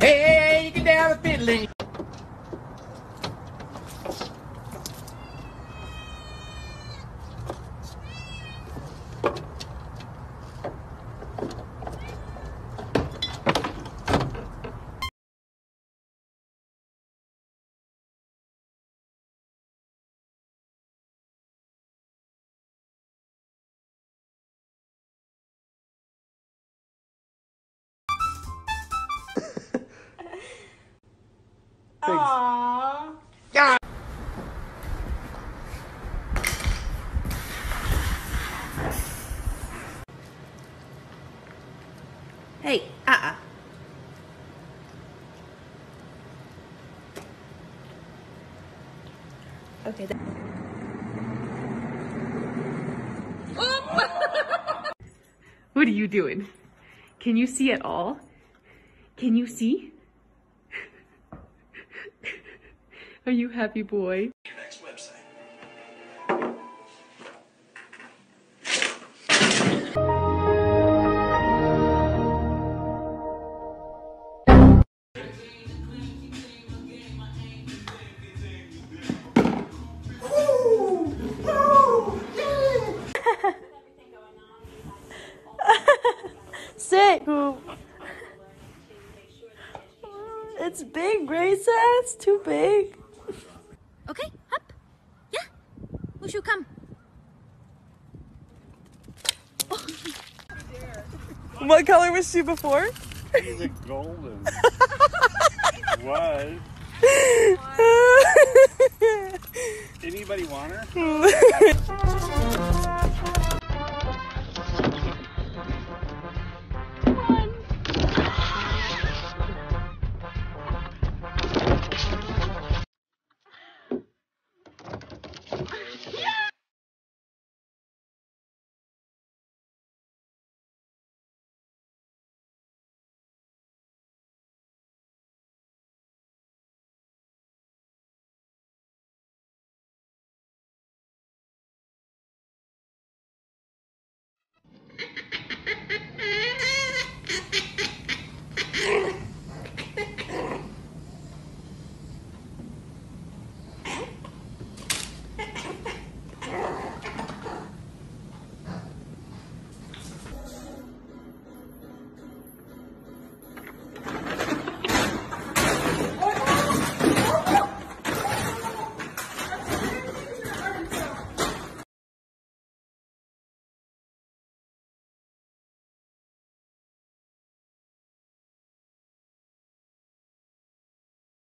Hey, you get down the fiddling. Aww. Hey, uh-uh. Okay. th- what are you doing? Can you see at all? Can you see? Are you happy, boy? next website. Sit. It's big, Grace. It's too big. Okay, up. Yeah. Mushu, come. What color was she before? She's a golden. was. Anybody want her?